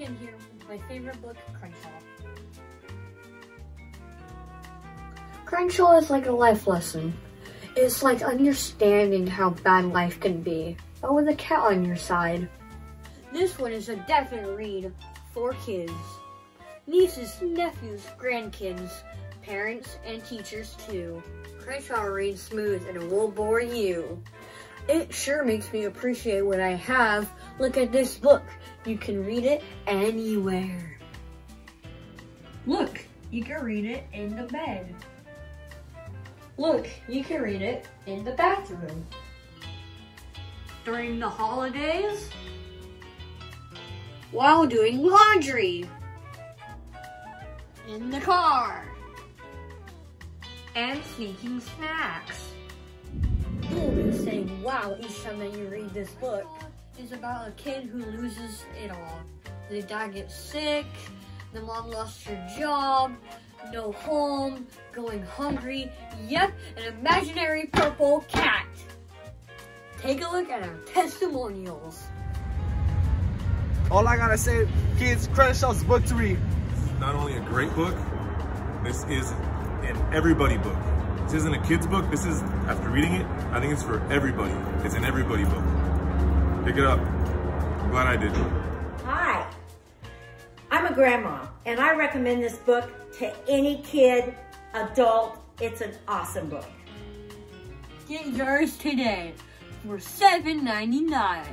in here with my favorite book, Crenshaw. Crenshaw is like a life lesson. It's like understanding how bad life can be, but with a cat on your side. This one is a definite read for kids, nieces, nephews, grandkids, parents, and teachers too. Crenshaw reads smooth and it will bore you. It sure makes me appreciate what I have. Look at this book. You can read it anywhere. Look, you can read it in the bed. Look, you can read it in the bathroom. During the holidays, while doing laundry, in the car, and sneaking snacks. You'll saying, mm-hmm. wow, each time that you read this book is about a kid who loses it all. The dad gets sick, the mom lost her job, no home, going hungry, yep, an imaginary purple cat. Take a look at our testimonials. All I gotta say, kids, Crenshaw's book to read. Not only a great book, this is an everybody book. This isn't a kid's book. This is, after reading it, I think it's for everybody. It's an everybody book. Pick it up. I'm glad I did. Hi, I'm a grandma, and I recommend this book to any kid, adult. It's an awesome book. Get yours today for $7.99.